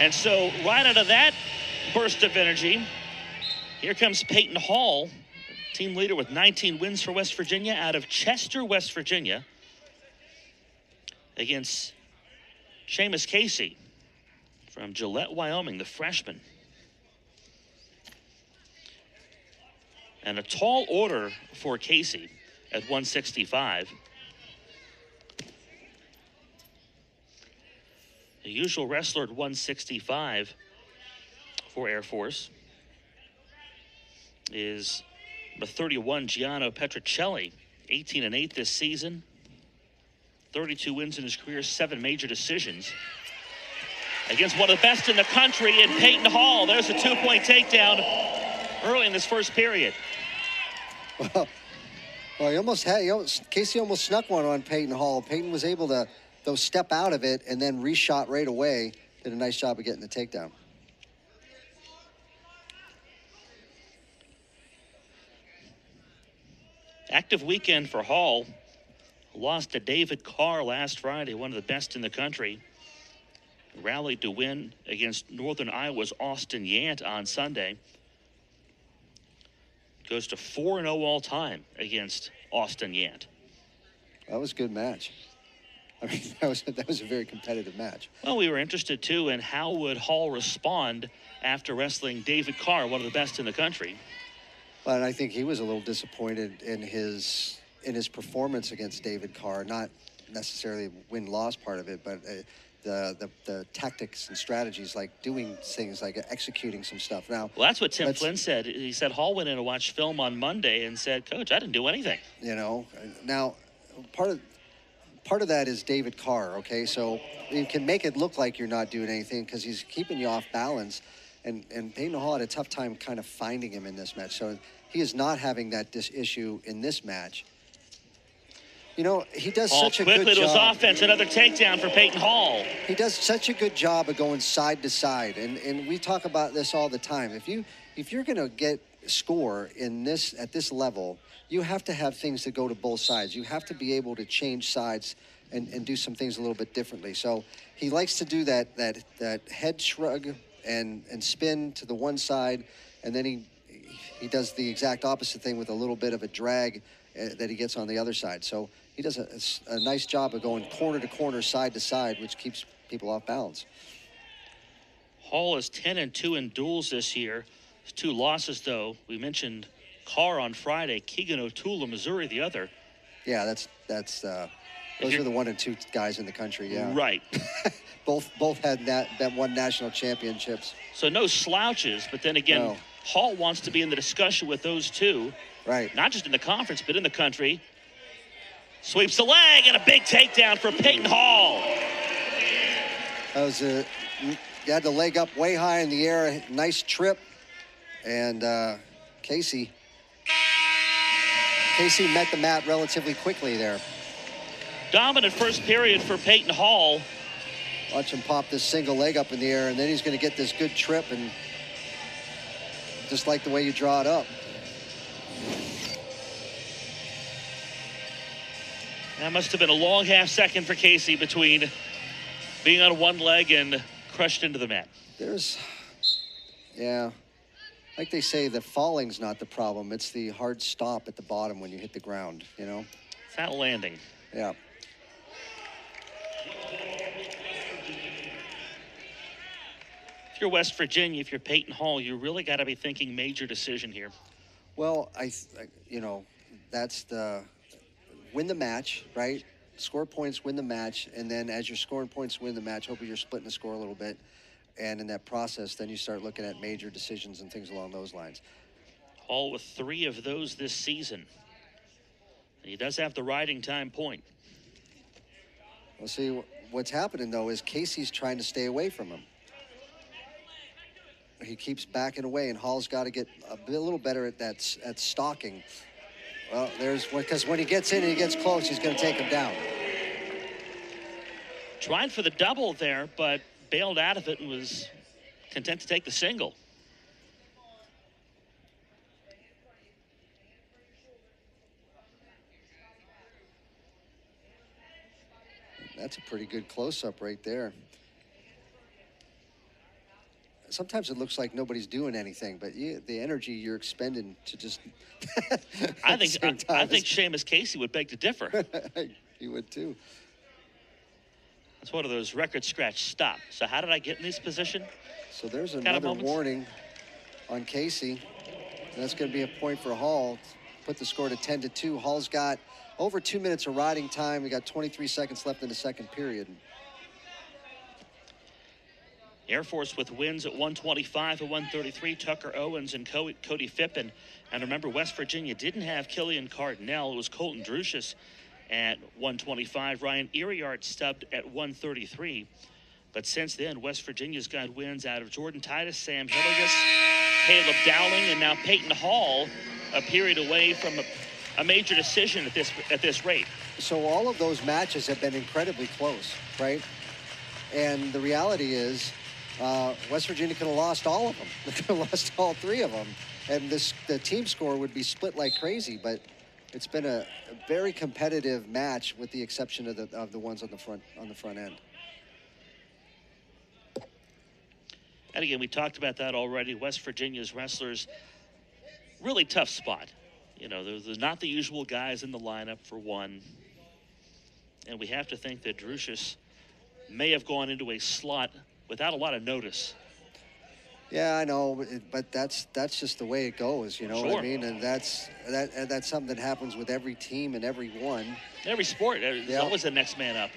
And so, right out of that burst of energy, here comes Peyton Hall, team leader with 19 wins for West Virginia out of Chester, West Virginia, against Seamus Casey from Gillette, Wyoming, the freshman. And a tall order for Casey at 165. The usual wrestler at 165 for Air Force is number 31, Gianno Petrocelli, 18 and 8 this season. 32 wins in his career, seven major decisions. Against one of the best in the country in Peyton Hall. There's a two point takedown early in this first period. Well, well he almost had, he almost, Casey almost snuck one on Peyton Hall. Peyton was able to, though, step out of it and then reshot right away. Did a nice job of getting the takedown. Active weekend for Hall. Lost to David Carr last Friday, one of the best in the country. Rallied to win against Northern Iowa's Austin Yant on Sunday. Goes to 4 0 all time against Austin Yant. That was a good match. I mean, that was that was a very competitive match. Well, we were interested too in how would Hall respond after wrestling David Carr, one of the best in the country. But I think he was a little disappointed in his in his performance against David Carr. Not necessarily win loss part of it, but uh, the, the the tactics and strategies, like doing things like executing some stuff. Now, Well, that's what Tim Flynn said. He said Hall went in and watched film on Monday and said, Coach, I didn't do anything. you know, now part of part of that is David Carr. Okay, so you can make it look like you're not doing anything because he's keeping you off balance. And and Peyton Hall had a tough time kind of finding him in this match. So he is not having that dis- issue in this match. You know, he does Hall such a quickly good to his job. offense. Another takedown for Peyton Hall. He does such a good job of going side to side, and and we talk about this all the time. If you if you're going to get score in this at this level, you have to have things that go to both sides. You have to be able to change sides and, and do some things a little bit differently. So he likes to do that that that head shrug and and spin to the one side, and then he he does the exact opposite thing with a little bit of a drag uh, that he gets on the other side. So he does a, a nice job of going corner to corner, side to side, which keeps people off balance. Hall is 10 and 2 in duels this year. Two losses, though. We mentioned Carr on Friday, Keegan O'Toole of Missouri, the other. Yeah, that's that's uh, those you're- the one and two guys in the country. Yeah, Right. both both had that that won national championships. So no slouches, but then again, No. Hall wants to be in the discussion with those two, Right. not just in the conference, but in the country. Sweeps the leg and a big takedown for Peyton Hall. That was a you had the leg up way high in the air, nice trip, and uh, Casey Casey met the mat relatively quickly there. Dominant first period for Peyton Hall. Watch him pop this single leg up in the air, and then he's going to get this good trip, and just like the way you draw it up. That must have been a long half second for Casey between being on one leg and crushed into the mat. There's, yeah, like they say, the falling's not the problem. It's the hard stop at the bottom when you hit the ground. You know. It's not landing. Yeah. If you're West Virginia, if you're Peyton Hall, you really got to be thinking major decision here. Well, I, th- I- you know, that's the win the match, right? Score points, win the match, and then as you're scoring points, win the match. Hopefully, you're splitting the score a little bit, and in that process, then you start looking at major decisions and things along those lines. Hall with three of those this season. He does have the riding time point. We'll see what's happening though is Casey's trying to stay away from him. He keeps backing away, and Hall's got to get a, bit, a little better at that at stalking. Well, there's because when he gets in and he gets close, he's going to take him down. Trying for the double there, but bailed out of it and was content to take the single. That's a pretty good close up right there. sometimes it looks like nobody's doing anything, but you, the energy you're expending to just. I think I, I think Seamus Casey would beg to differ. he would too. That's one of those record scratch stop. So how did I get in this position? So there's another warning on Casey. That's going to be a point for Hall. Put the score to 10 to 2. Hall's got over two minutes of riding time. We got 23 seconds left in the second period. Air Force with wins at 125 and 133. Tucker Owens and Cody Phippen. And remember, West Virginia didn't have Killian Cardinale. It was Colton Drusius at 125. Ryan Iriart stubbed at 133. But since then, West Virginia's got wins out of Jordan Titus, Sam Hillegas, Caleb Dowling, and now Peyton Hall, a period away from a, a major decision at this at this rate. So all of those matches have been incredibly close, right? And the reality is, uh, West Virginia could have lost all of them. They could have lost all three of them, and this the team score would be split like crazy. But it's been a, very competitive match, with the exception of the of the ones on the front on the front end. And again, we talked about that already. West Virginia's wrestlers, really tough spot. You know, there's not the usual guys in the lineup for one. And we have to think that Drusius may have gone into a slot without a lot of notice. Yeah, I know, but that's that's just the way it goes. You know sure. what I mean? And that's that that's something that happens with every team and every one. Every sport, there's yep. always the next man up.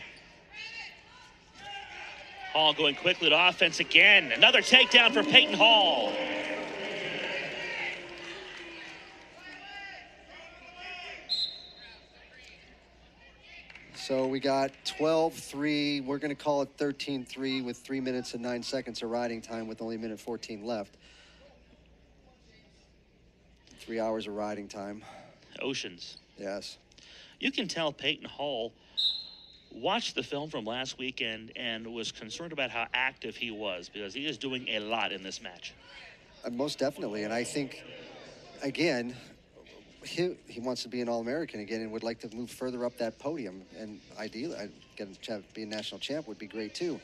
Hall going quickly to offense again. Another takedown for Peyton Hall. So we got 12-3. We're going to call it 13-3 with 3 minutes and 9 seconds of riding time with only a minute 14 left. Three hours of riding time. Oceans. Yes. You can tell Peyton Hall watched the film from last weekend and was concerned about how active he was because he is doing a lot in this match. Uh, most definitely. And I think, again, he, he wants to be an All-American again and would like to move further up that podium. And ideally, I'd get to be a national champ would be great too.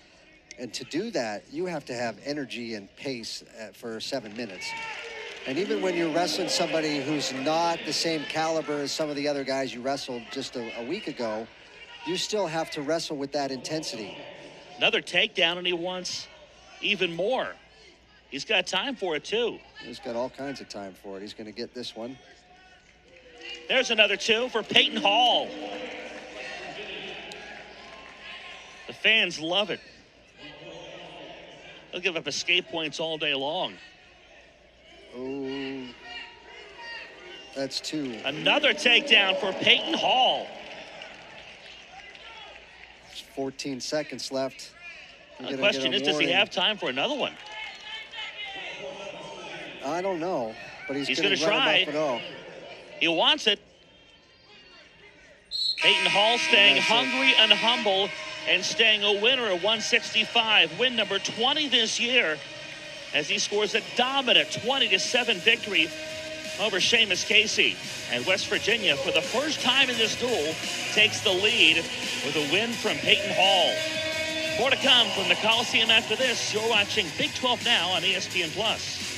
And to do that, you have to have energy and pace uh, for seven minutes. And even when you're wrestling somebody who's not the same caliber as some of the other guys you wrestled just a, a week ago, you still have to wrestle with that intensity. Another takedown, and he wants even more. He's got time for it, too. He's got all kinds of time for it. He's going to get this one. There's another two for Peyton Hall. The fans love it. They'll give up escape points all day long. Oh, that's two. Another takedown for Peyton Hall. 14 seconds left. The question is, does he have time for another one? I don't know, but he's, he's going to try. He wants it. Peyton Hall staying hungry and humble and staying a winner at 165. Win number 20 this year as he scores a dominant 20 to 7 victory over Seamus Casey. And West Virginia, for the first time in this duel, takes the lead with a win from Peyton Hall. More to come from the Coliseum after this. You're watching Big 12 now on ESPN Plus.